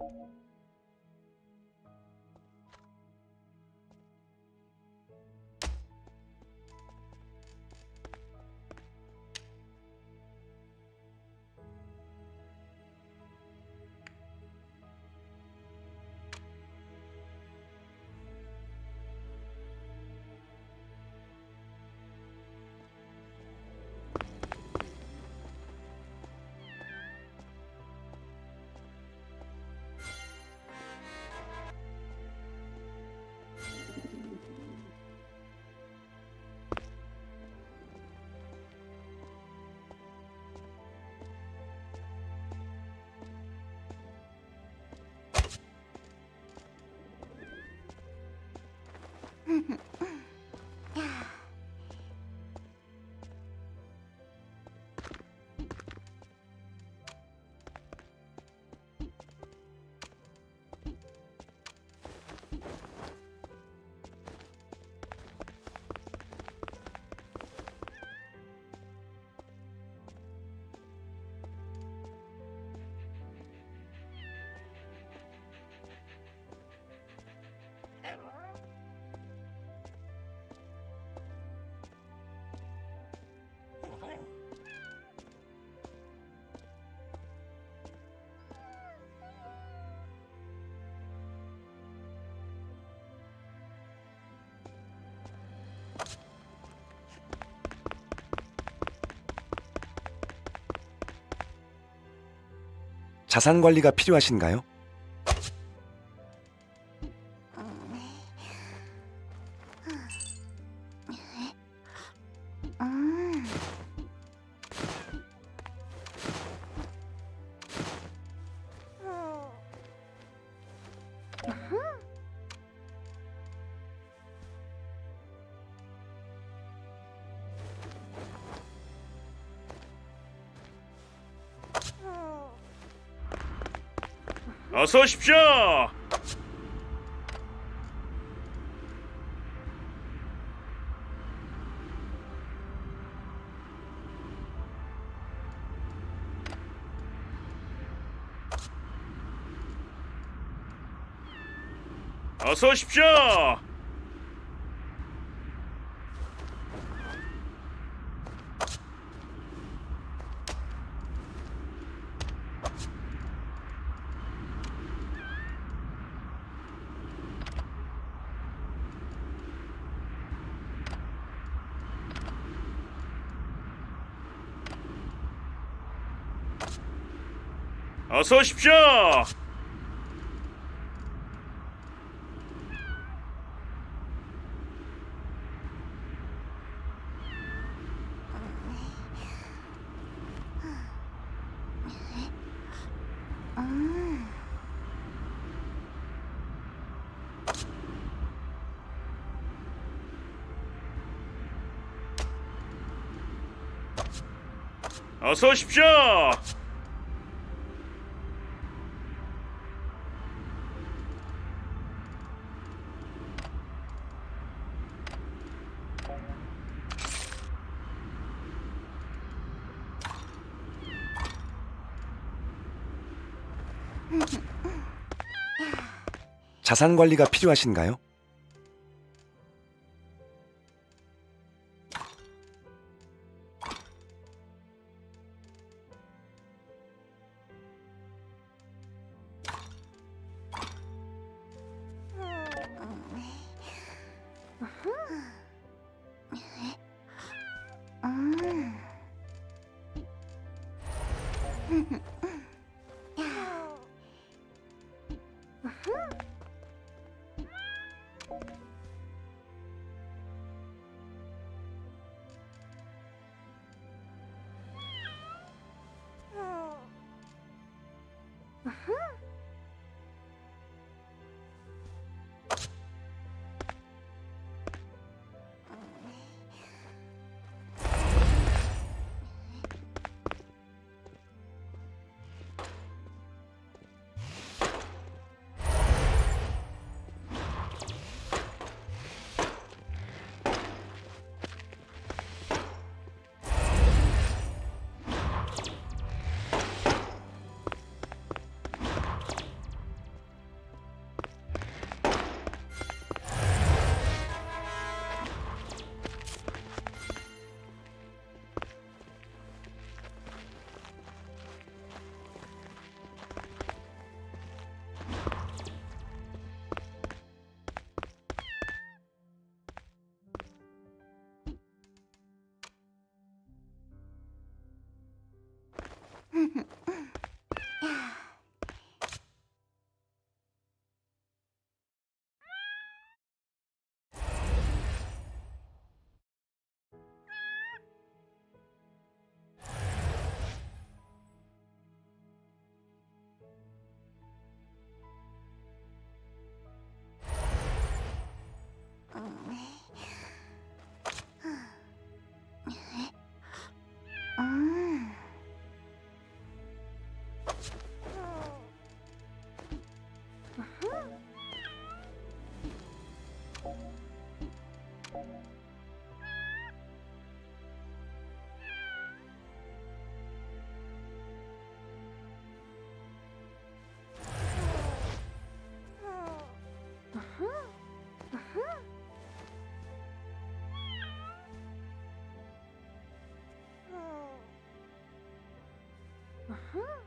you 자산 관리가 필요하신가요? 어서 오십시오. 어서 오십시오. 어서 오십시오. 음. 어서 오십시오. 자산 관리가 필요하신가요? Uh-huh.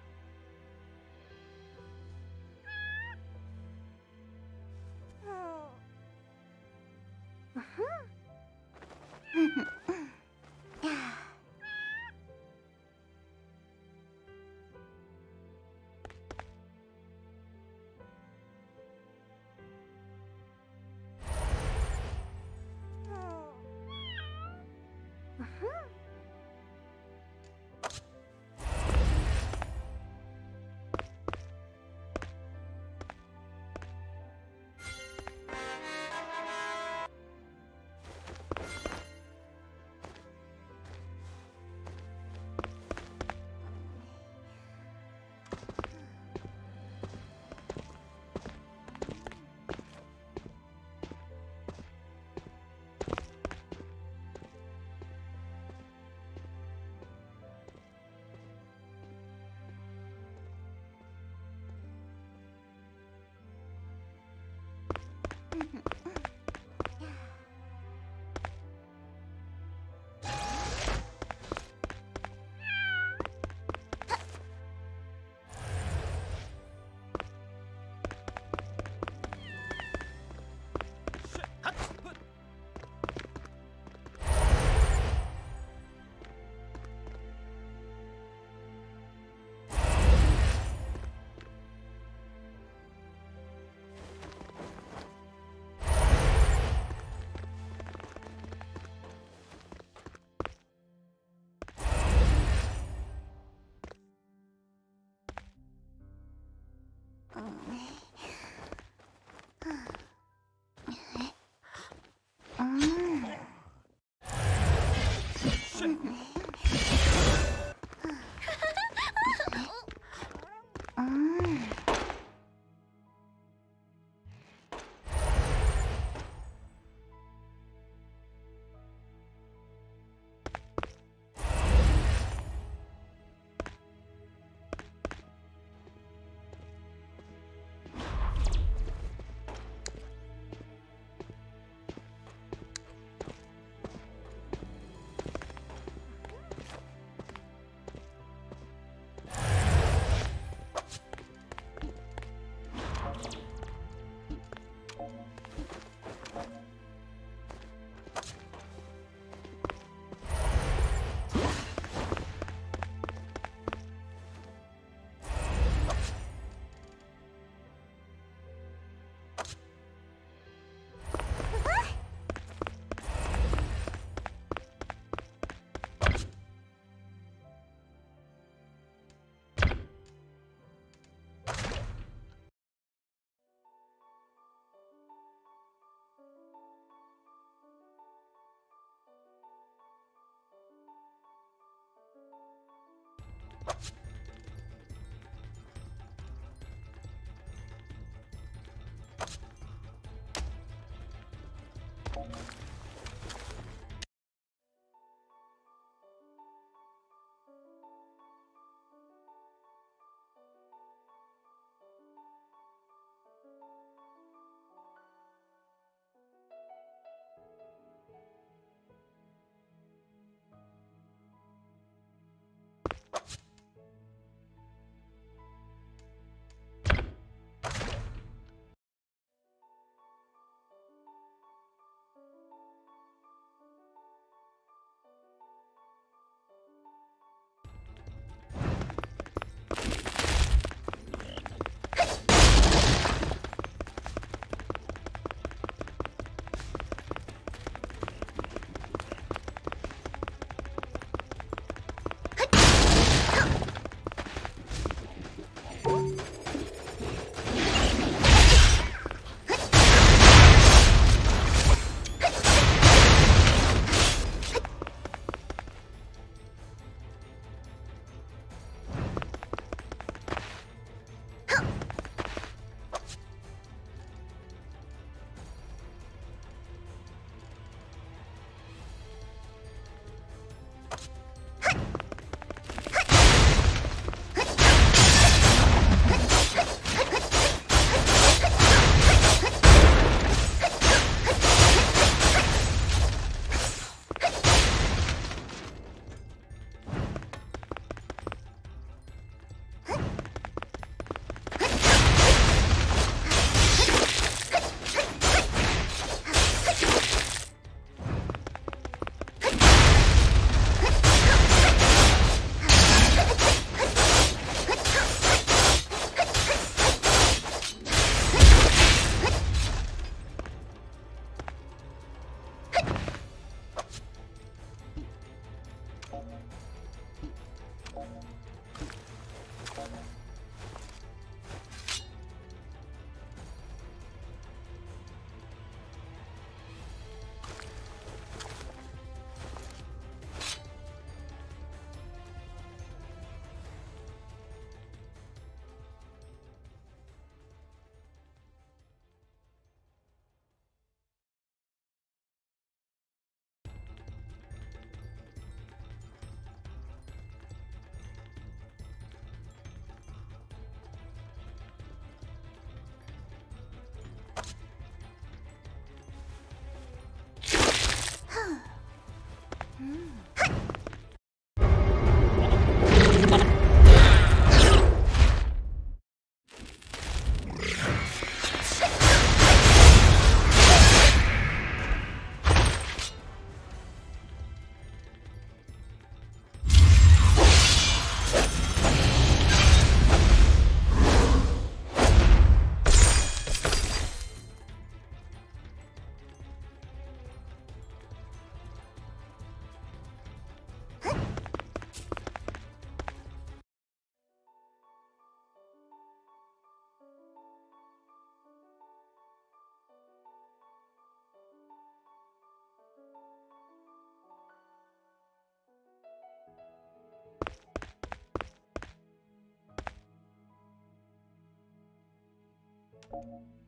음.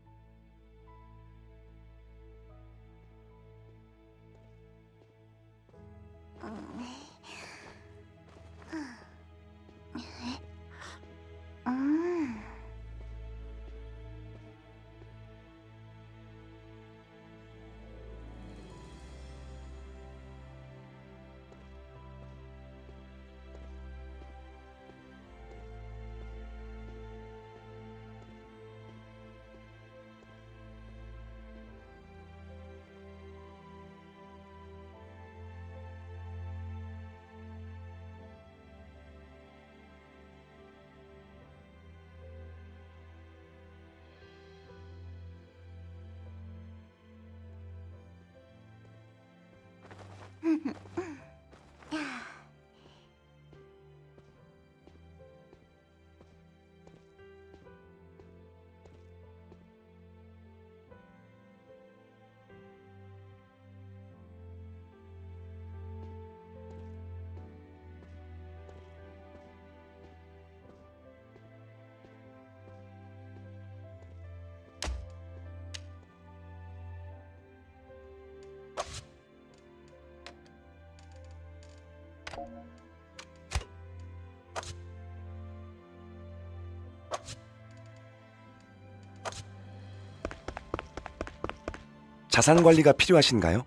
자산 관리가 필요하신가요?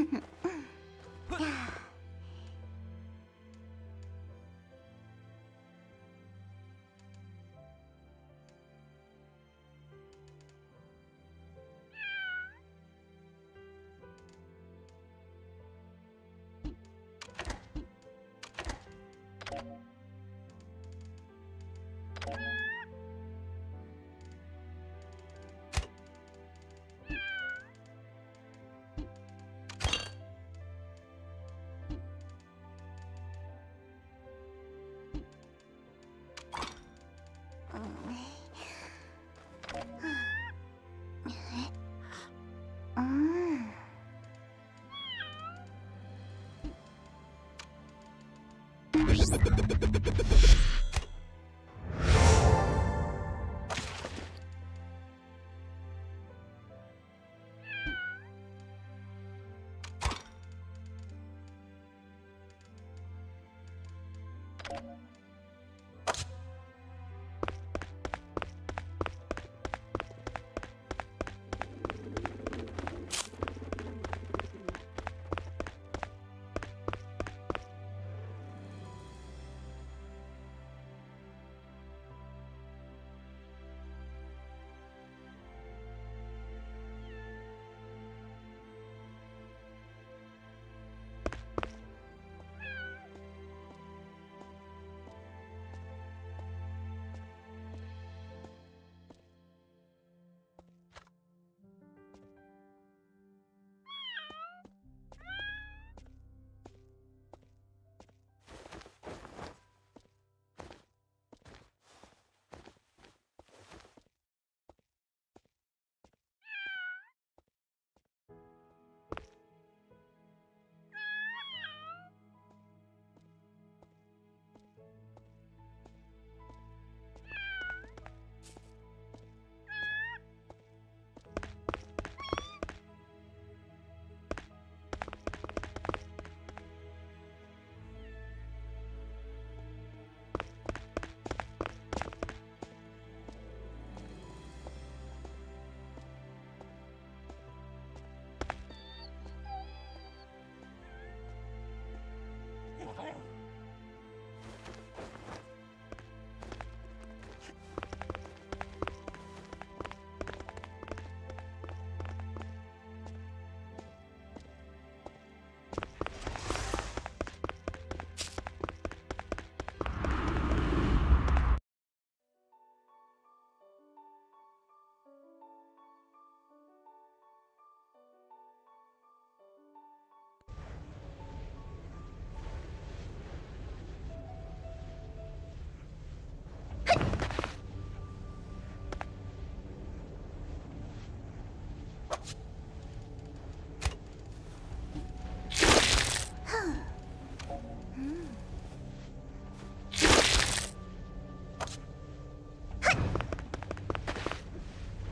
Mm-hmm. yeah. ブブブブブブブブブ。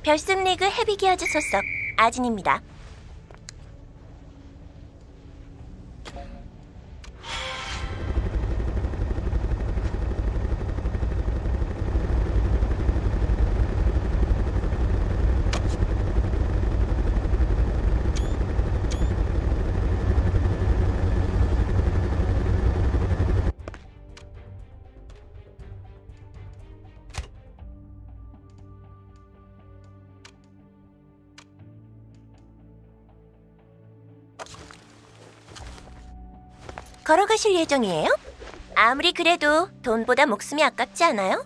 별승리그 헤비기어즈 소속 아진입니다. 걸어가실 예정이에요? 아무리 그래도 돈보다 목숨이 아깝지 않아요?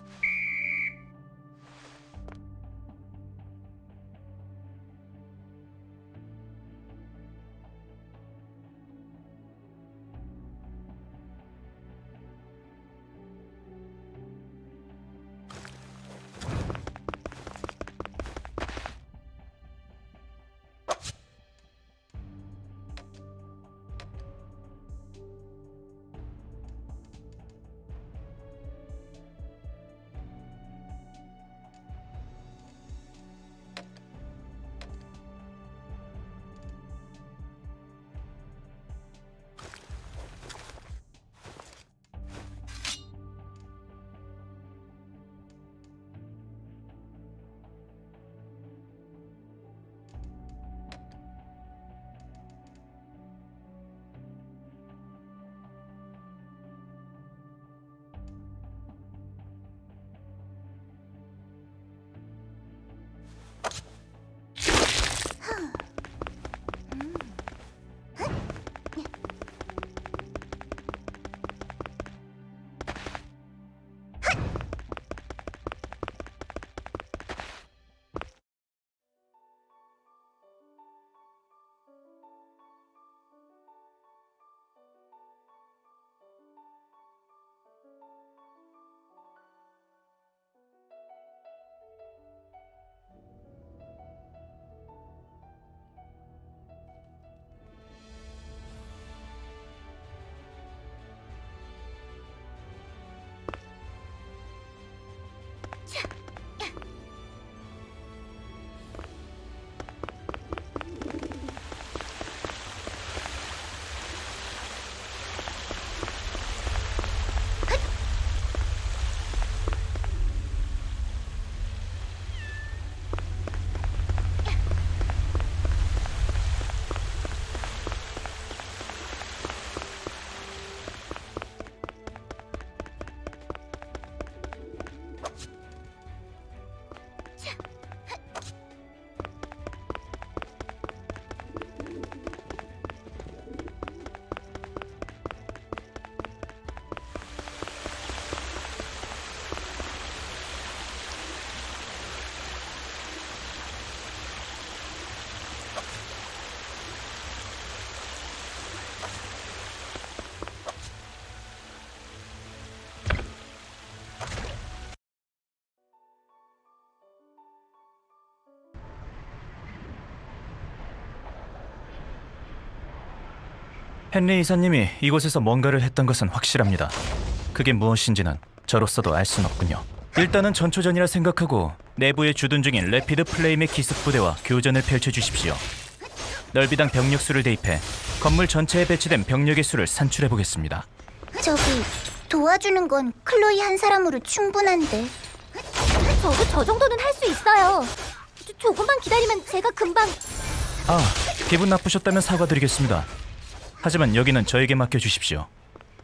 헨리 이사님이 이곳에서 뭔가를 했던 것은 확실합니다. 그게 무엇인지는 저로서도 알 순 없군요. 일단은 전초전이라 생각하고 내부에 주둔 중인 레피드 플레임의 기습 부대와 교전을 펼쳐주십시오. 넓이당 병력 수를 대입해 건물 전체에 배치된 병력의 수를 산출해 보겠습니다. 저기 도와주는 건 클로이 한 사람으로 충분한데. 저도 저 정도는 할 수 있어요. 조, 조금만 기다리면 제가 금방. 아, 기분 나쁘셨다면 사과드리겠습니다. 하지만 여기는 저에게 맡겨주십시오.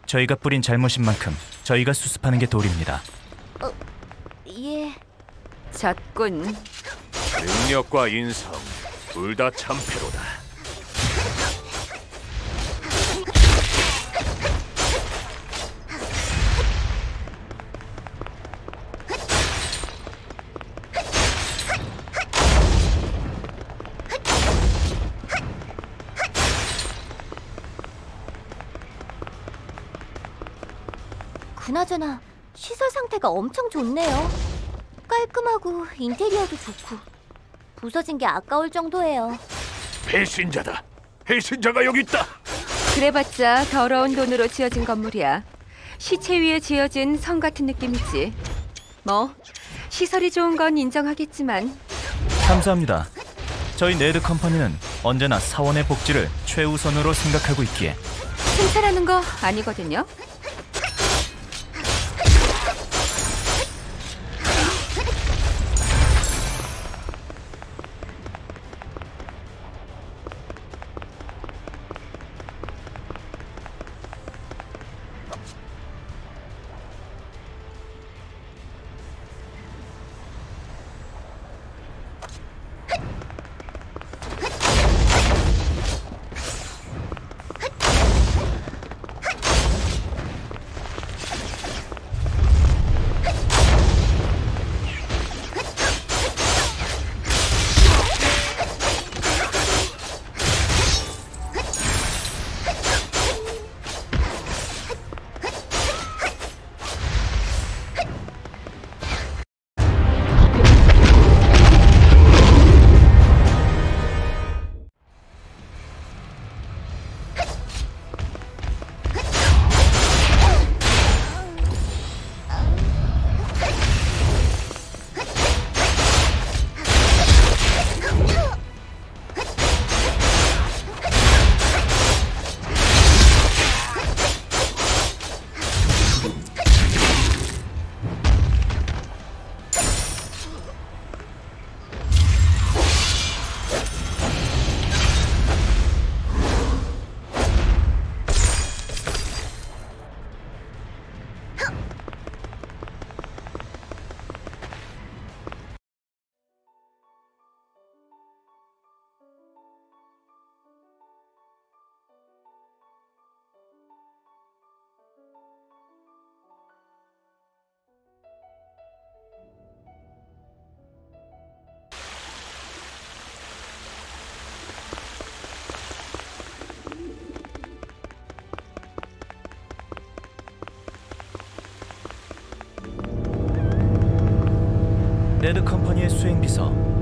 저희가 뿌린 잘못인 만큼 저희가 수습하는 게 도리입니다. 예. 졌군. 능력과 인성 둘 다 참패로다. 그나저나 시설 상태가 엄청 좋네요. 깔끔하고 인테리어도 좋고 부서진 게 아까울 정도예요. 배신자다. 배신자가 여기 있다. 그래봤자 더러운 돈으로 지어진 건물이야. 시체 위에 지어진 성 같은 느낌이지. 뭐 시설이 좋은 건 인정하겠지만 감사합니다. 저희 네드 컴퍼니는 언제나 사원의 복지를 최우선으로 생각하고 있기에 칭찬하는 거 아니거든요.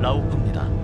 라우프입니다.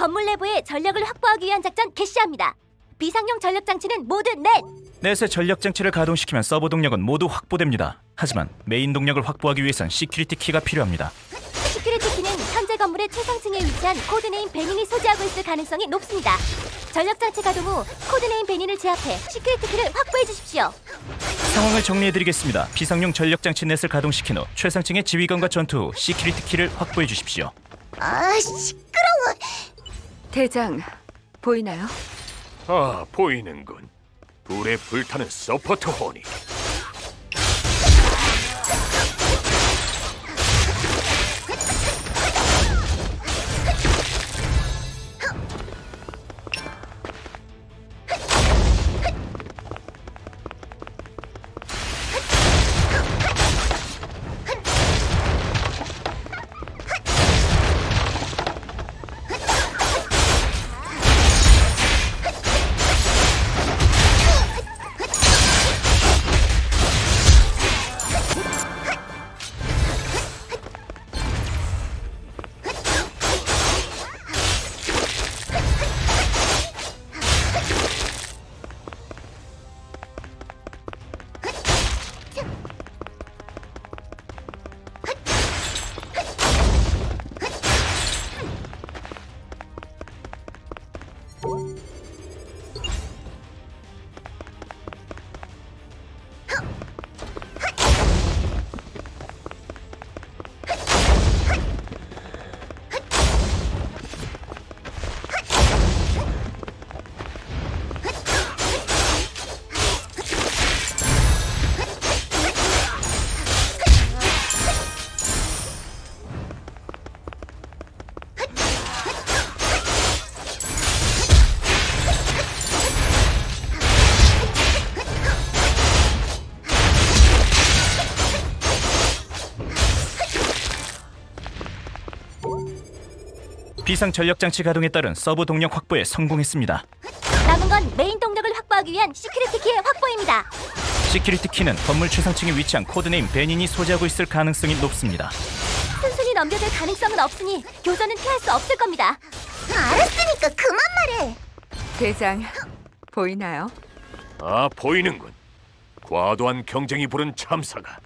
건물 내부의 전력을 확보하기 위한 작전 개시합니다. 비상용 전력 장치는 모두 넷. 넷의 전력 장치를 가동시키면 서버 동력은 모두 확보됩니다. 하지만 메인 동력을 확보하기 위해선 security key가 필요합니다. security key는 현재 건물의 최상층에 위치한 codename 베닌이 소지하고 있을 가능성이 높습니다. 전력 장치 가동 후 codename 베닌을 제압해 security key를 확보해 주십시오. 상황을 정리해드리겠습니다. 비상용 전력 장치 넷을 가동시킨 후 최상층의 지휘관과 전투 후 security key를 확보해 주십시오. 아 시끄러워. 대장, 보이나요? 아, 보이는군. 불에 불타는 서포트 호니. 비상 전력 장치 가동에 따른 서버 동력 확보에 성공했습니다. 남은 건 메인 동력을 확보하기 위한 security key의 확보입니다. security key는 건물 최상층에 위치한 codename 베닌이 소지하고 있을 가능성이 높습니다. 순순히 넘겨질 가능성은 없으니 교전은 피할 수 없을 겁니다. 알았으니까 그만 말해. 대장, 보이나요? 아, 보이는군. 과도한 경쟁이 부른 참사가.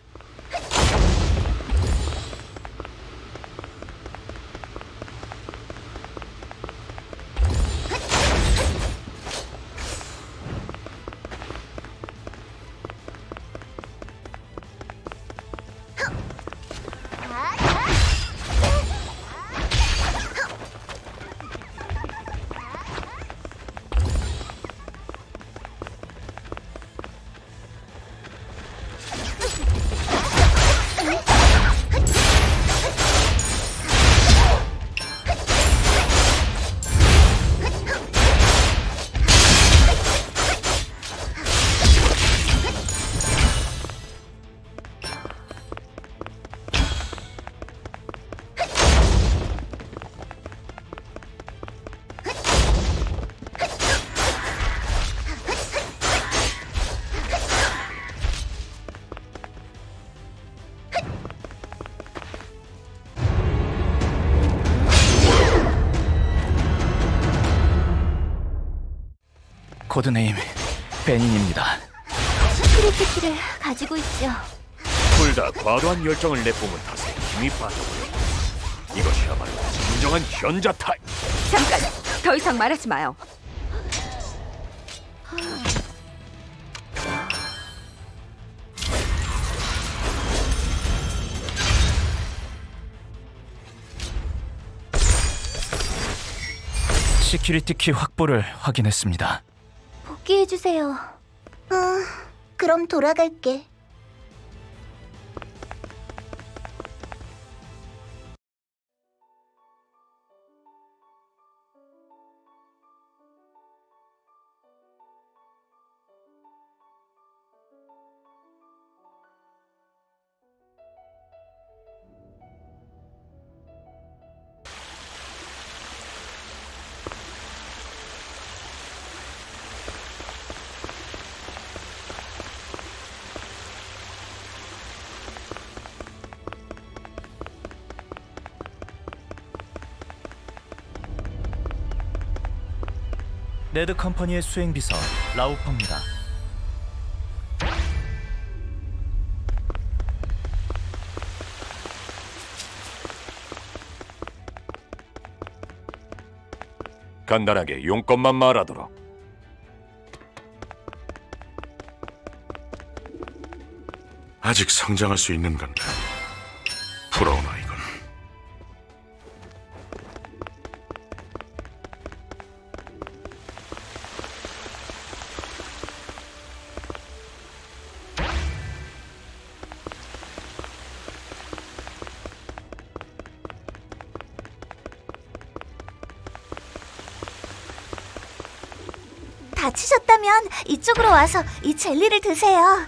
codename 베닌입니다. security key를 가지고 있죠. 둘 다 과도한 열정을 내뿜은 탓에 힘이 빠져버려. 이것이야말로 진정한 현자 타임. 잠깐, 더 이상 말하지 마요. 시큐리티 키 확보를 확인했습니다. 복귀해 주세요. 어, 그럼 돌아갈게. 네드 컴퍼니의 수행 비서 라우퍼입니다. 간단하게 용건만 말하도록. 아직 성장할 수 있는 건데 부러우나 이 이쪽으로 와서 이 젤리를 드세요.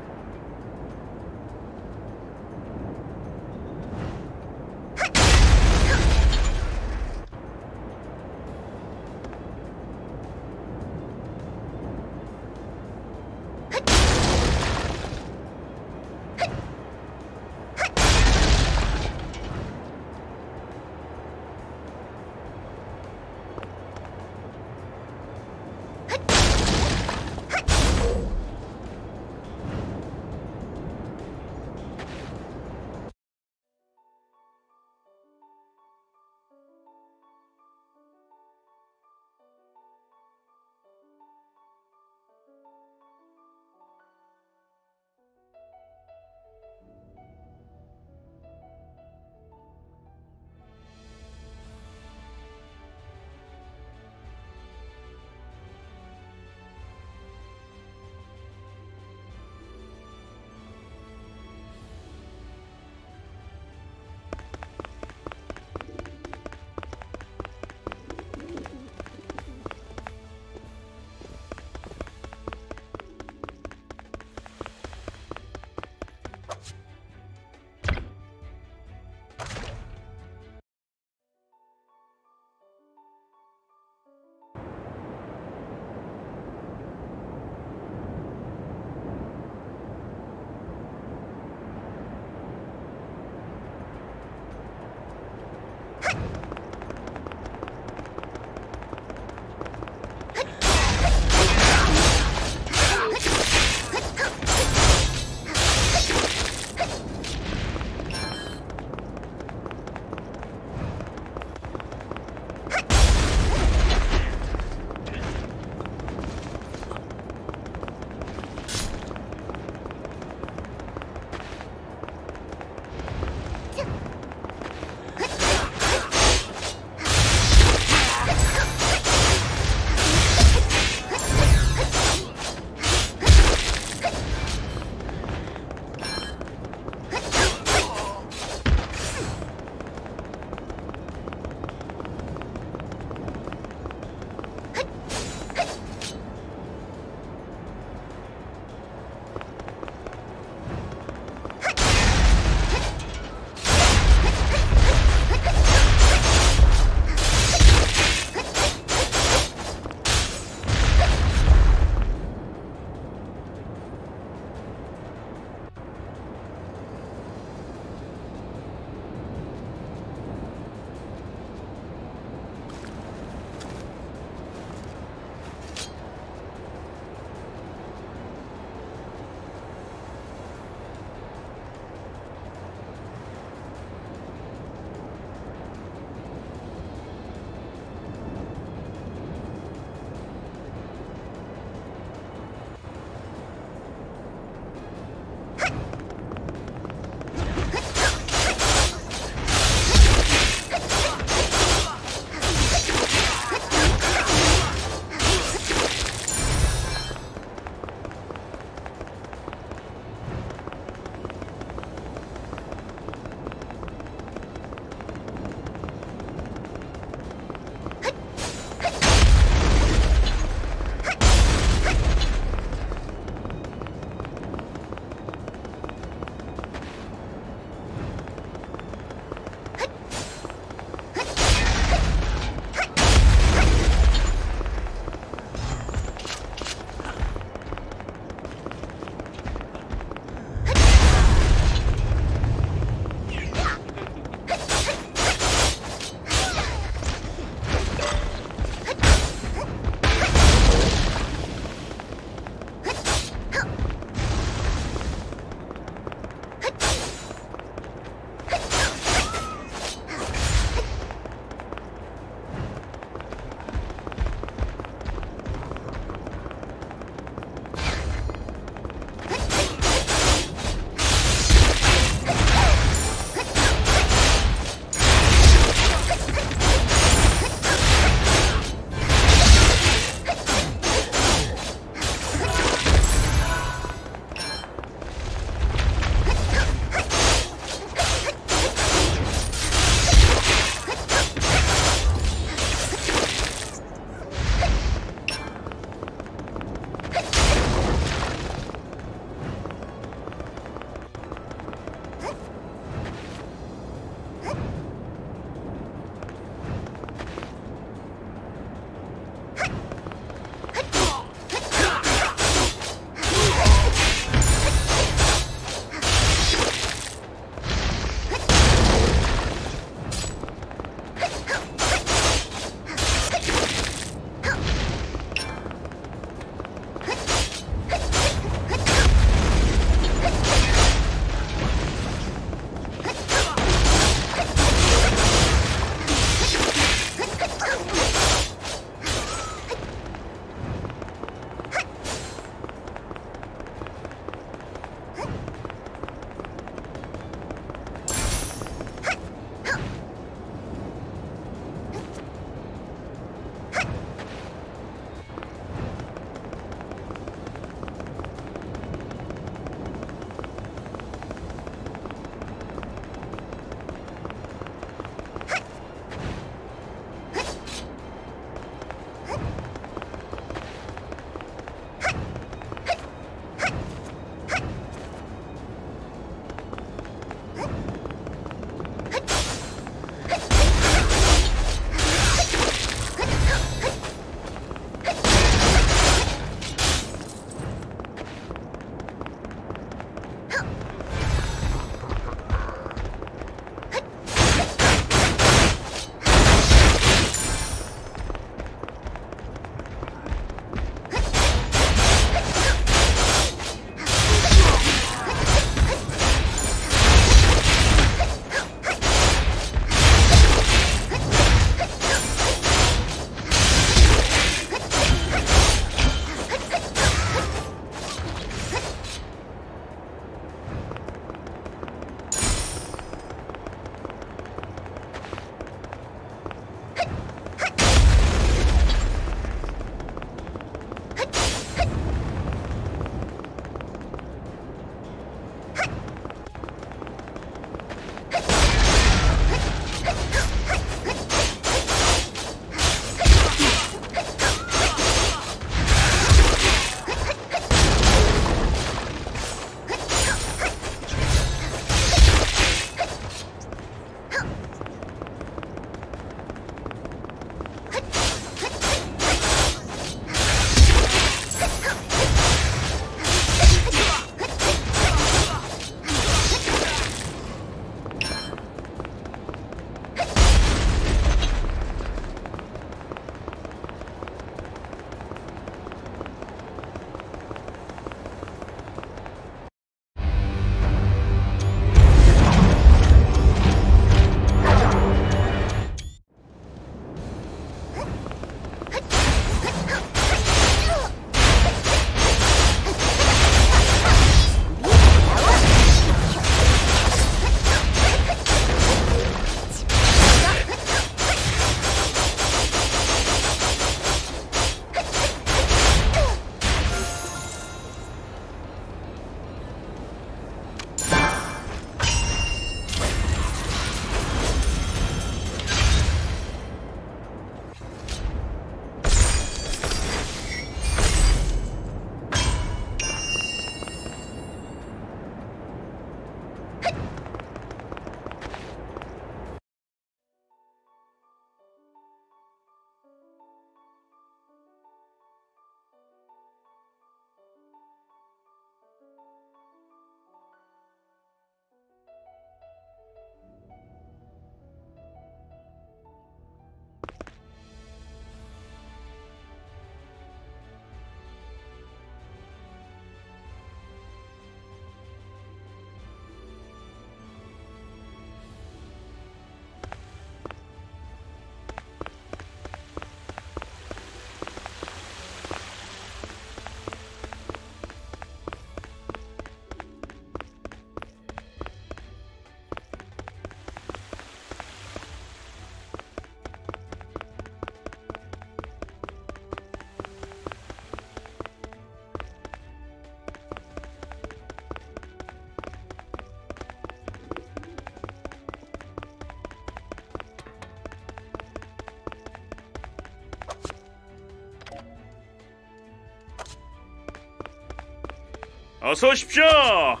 어서 오십시오.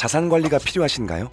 자산 관리가 필요하신가요?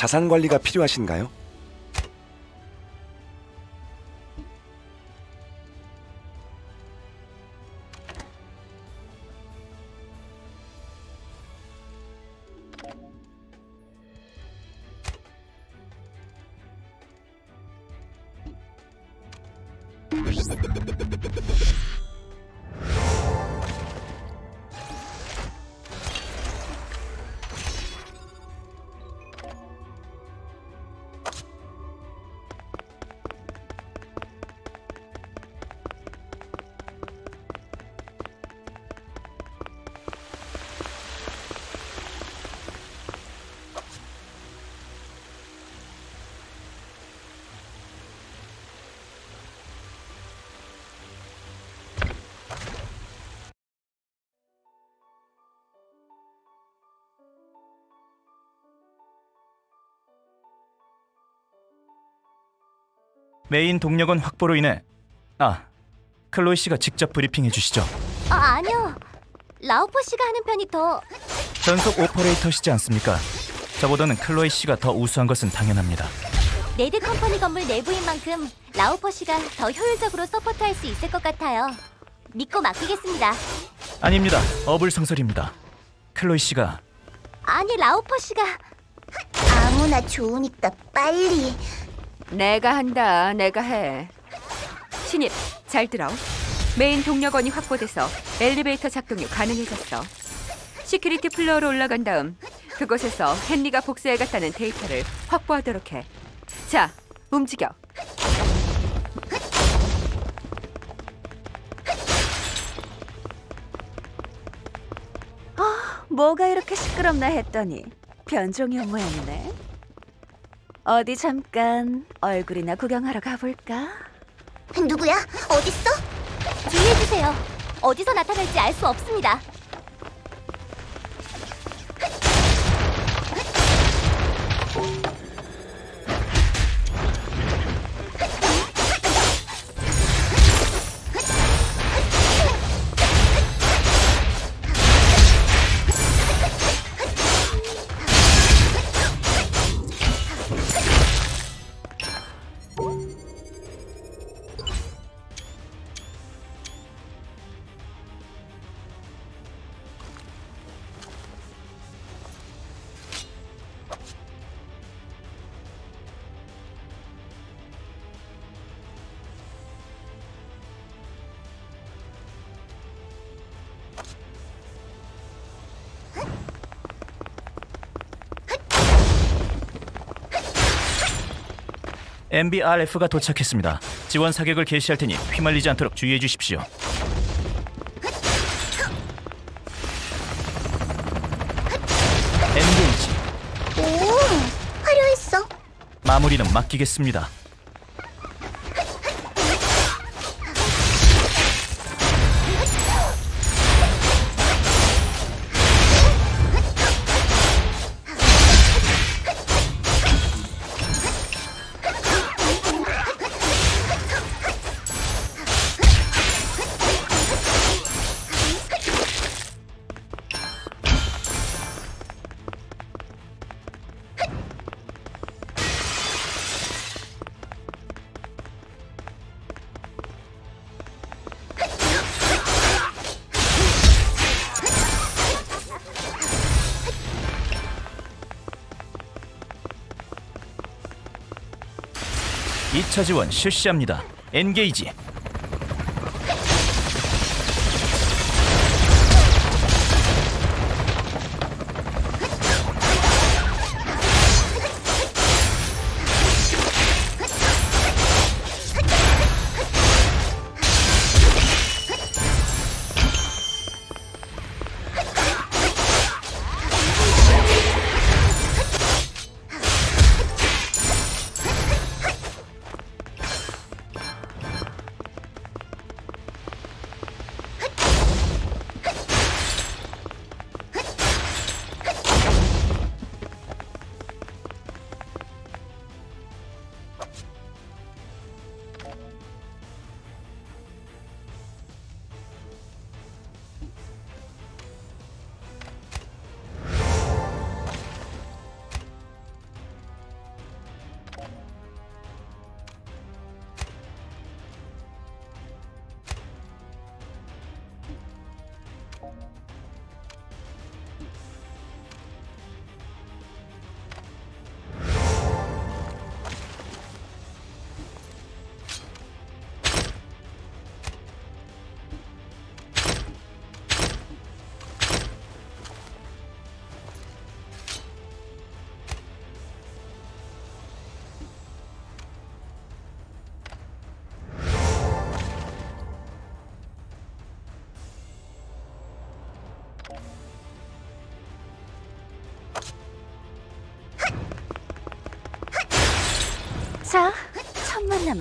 자산 관리가 필요하신가요? 메인 동력원 확보로 인해 아 클로이 씨가 직접 브리핑해 주시죠. 아, 아니요. 라우퍼 씨가 하는 편이 더 전속 오퍼레이터시지 않습니까? 저보다는 클로이 씨가 더 우수한 것은 당연합니다. 레드 컴퍼니 건물 내부인 만큼 라우퍼 씨가 더 효율적으로 support할 수 있을 것 같아요. 믿고 맡기겠습니다. 아닙니다. 어불성설입니다. 클로이 씨가 아니 라우퍼 씨가 아무나 좋으니까 빨리 내가 한다. 내가 해. 신입, 잘 들어. 메인 동력원이 확보돼서 엘리베이터 작동이 가능해졌어. security floor로 올라간 다음 그곳에서 헨리가 복사해갔다는 데이터를 확보하도록 해. 자, 움직여. 뭐가 이렇게 시끄럽나 했더니 변종이 온 모양이네. 어디 잠깐 얼굴이나 구경하러 가볼까? 누구야? 어딨어? 주의해주세요. 어디서 나타날지 알 수 없습니다. MBRF가 도착했습니다. 지원 사격을 개시할 테니 휘말리지 않도록 주의해 주십시오. 엔게이지. 오, 화려했어. 마무리는 맡기겠습니다. 지원 실시합니다. 엔게이지.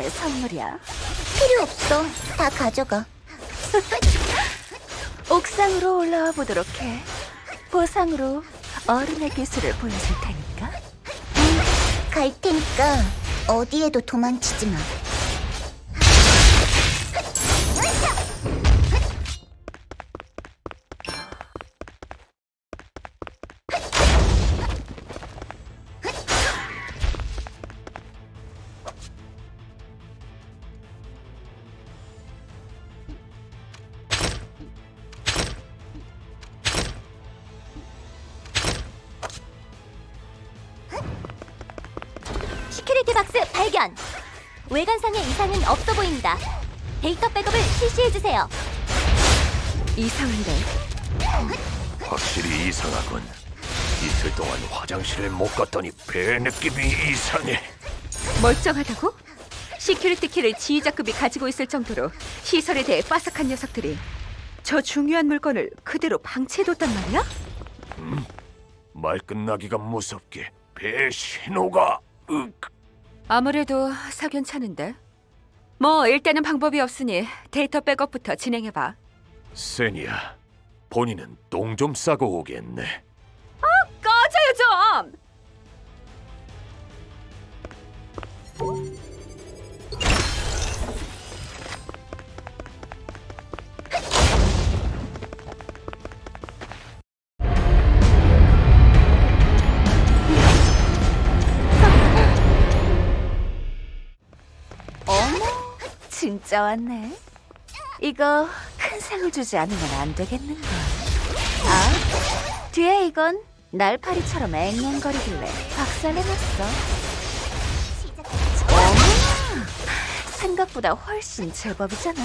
선물이야. 필요 없어. 다 가져가. 옥상으로 올라와 보도록 해. 보상으로 어른의 기술을 보여줄 테니까. 갈 테니까 어디에도 도망치지 마. 실시해 주세요. 이상한데 확실히 이상하군. 이틀 동안 화장실을 못 갔더니 배 느낌이 이상해. 멀쩡하다고? security key를 지휘자급이 가지고 있을 정도로 시설에 대해 빠삭한 녀석들이 저 중요한 물건을 그대로 방치해뒀단 말이야? 말 끝나기가 무섭게 배 신호가 윽. 아무래도 사견찮은데. 뭐 일단은 방법이 없으니 데이터 백업부터 진행해봐. 세니야, 본인은 똥 좀 싸고 오겠네. 꺼져요 좀! 진짜 왔네. 이거 큰 상을 주지 않으면 안 되겠는걸. 아, 뒤에 이건 날파리처럼 앵앵거리길래 박살내놨어. 어머나, 생각보다 훨씬 제법이잖아.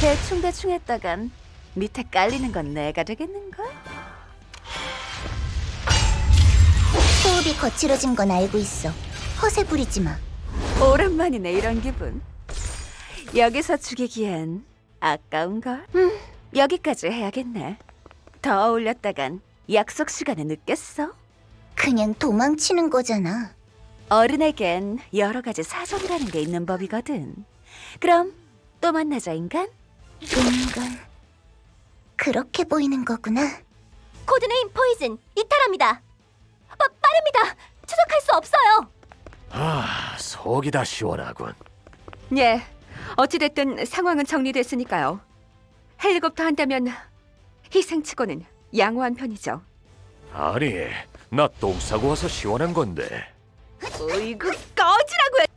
대충대충 했다간 밑에 깔리는 건 내가 되겠는걸? 호흡이 거칠어진 건 알고 있어. 허세 부리지 마. 오랜만이네 이런 기분. 여기서 죽이기엔 아까운 걸. 음, 여기까지 해야겠네. 더 어울렸다간 약속 시간에 늦겠어? 그냥 도망치는 거잖아. 어른에겐 여러 가지 사정이라는 게 있는 법이거든. 그럼 또 만나자 인간. 인간. 그렇게 보이는 거구나. 코드네임 포이즌 이탈합니다. 빠, 빠릅니다. 추적할 수 없어요. 아, 속이 다 시원하군. 예. 어찌됐든 상황은 정리됐으니까요. 헬리콥터 한다면 희생치고는 양호한 편이죠. 아니, 나 똥 싸고 와서 시원한 건데. 어이구 꺼지라고요.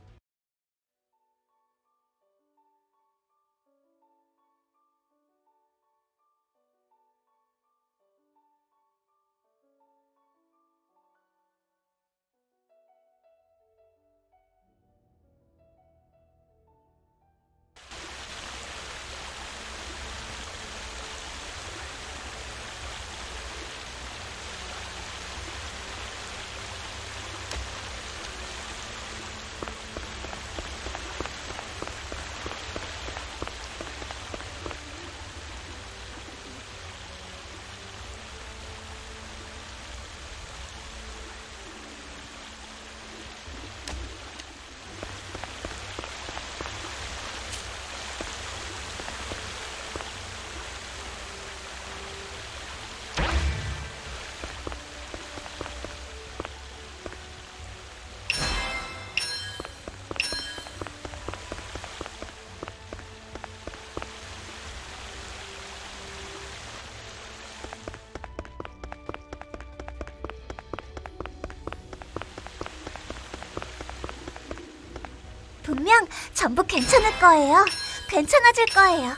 전부 괜찮을 거예요. 괜찮아질 거예요.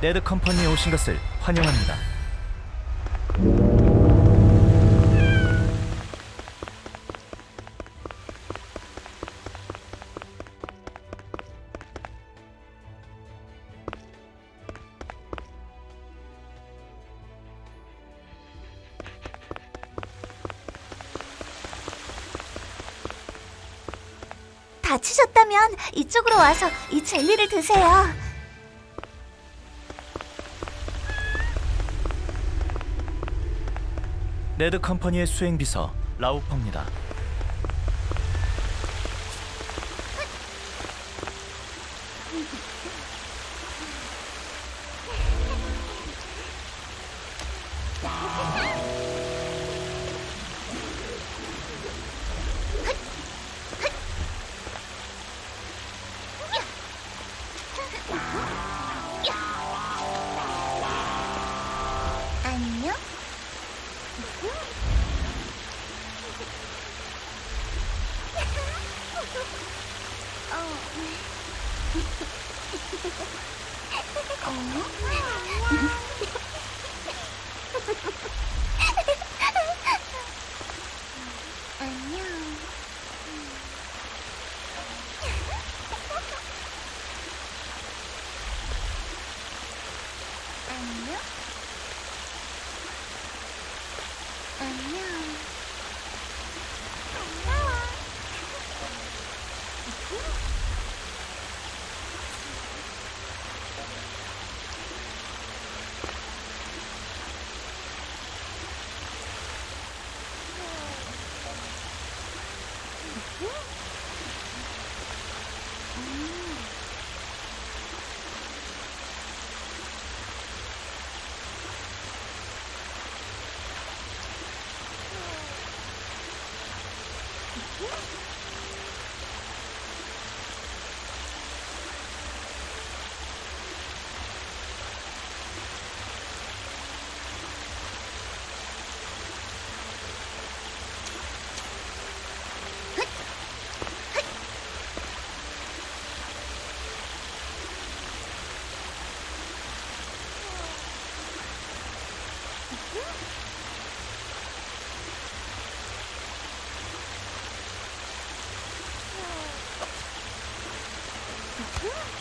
네드 컴퍼니에 오신 것을 환영합니다. 이쪽으로 와서 이 젤리를 드세요. 네드 컴퍼니의 수행 비서 라우퍼입니다. Yeah.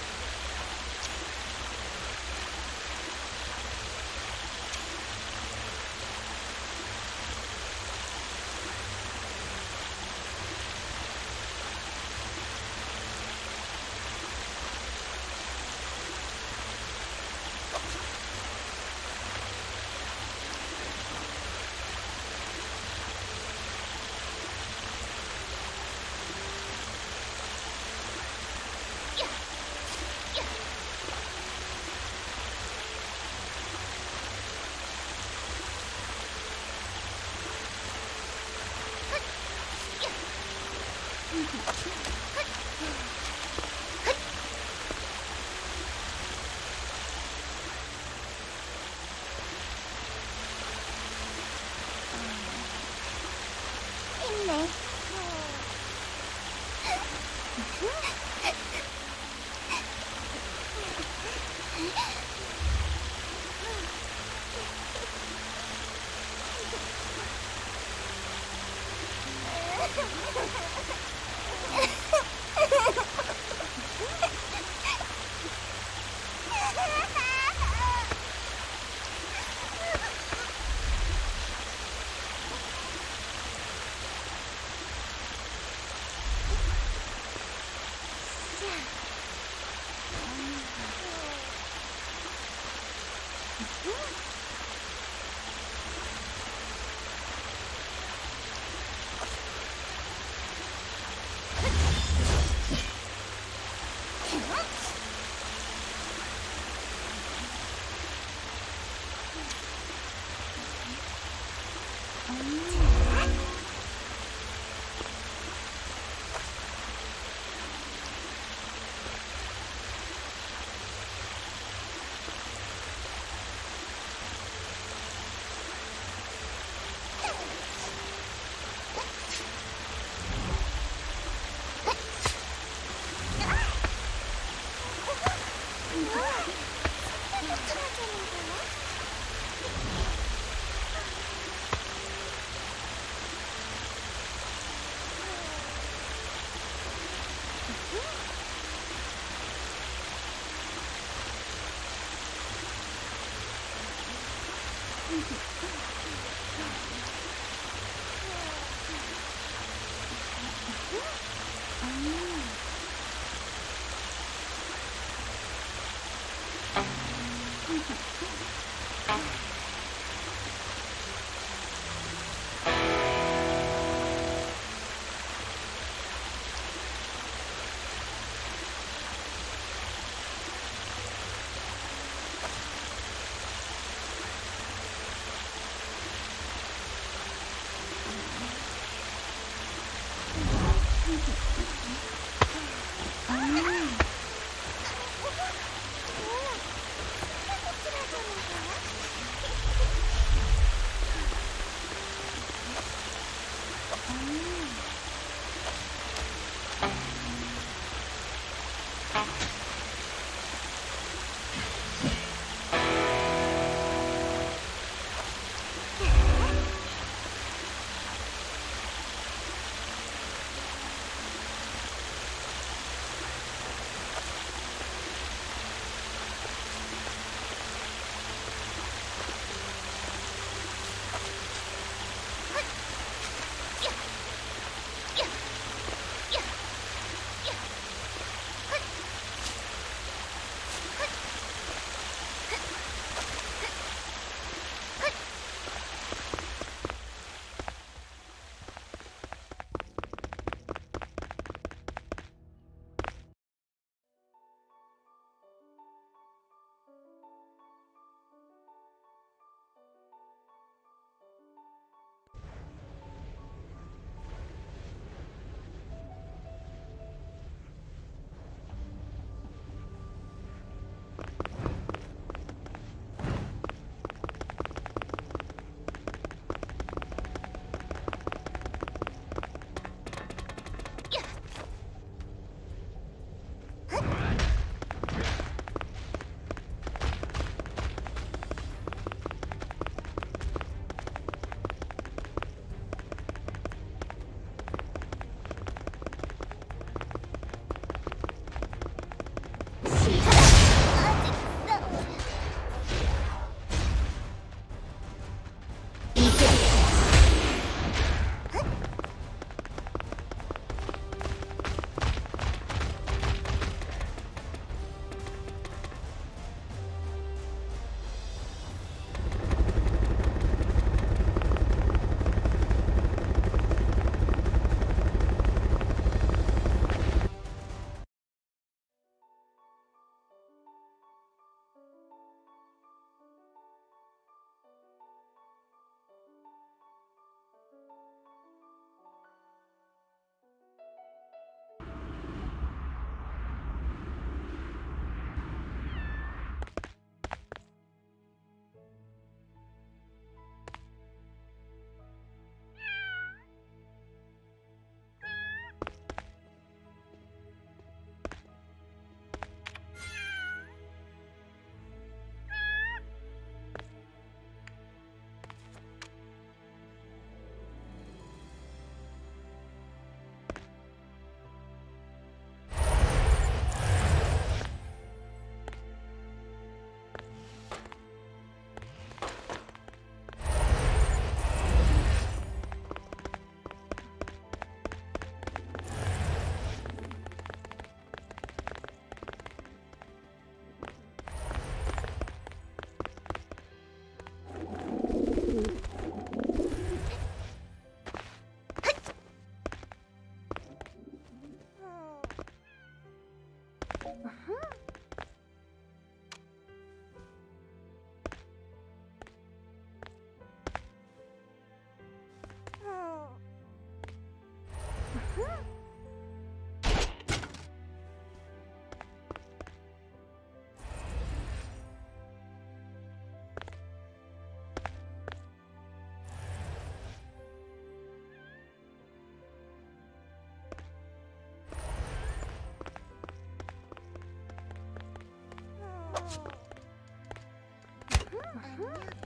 Huh?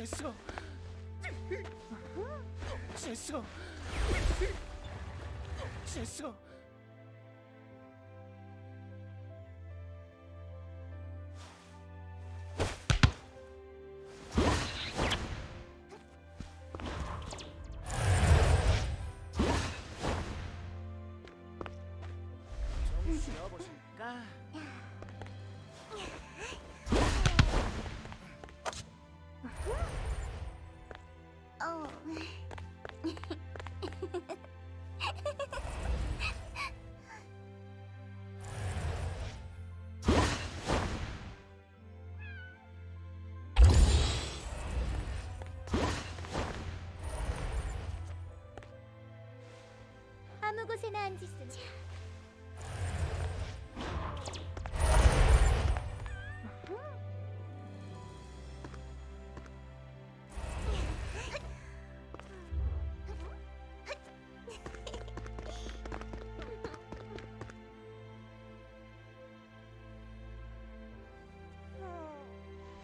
됐어. 됐어. 됐어. 곳에나 앉을 수.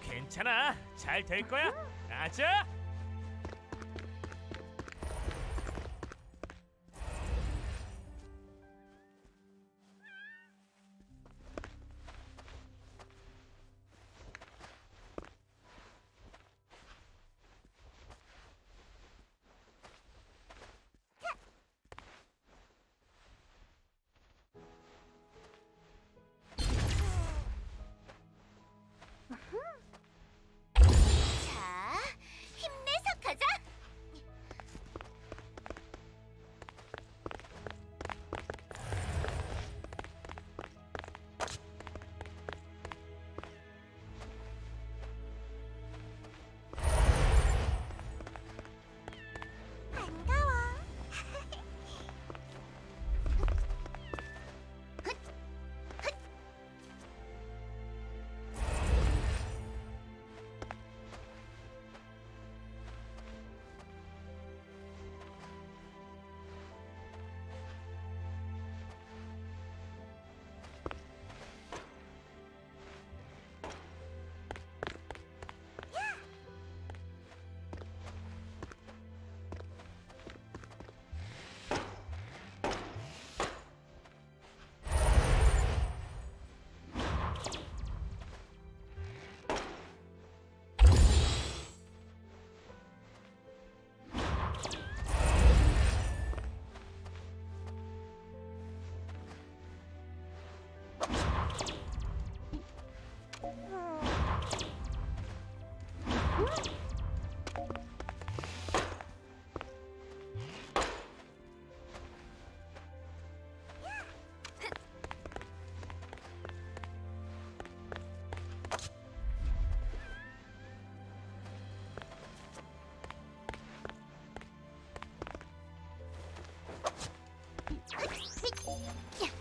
괜찮아. 잘 될 거야. 아자. Yeah.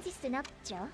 시킬 순 없죠.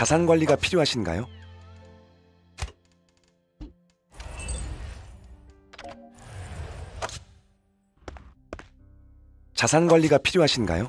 자산 관리가 필요하신가요? 자산 관리가 필요하신가요?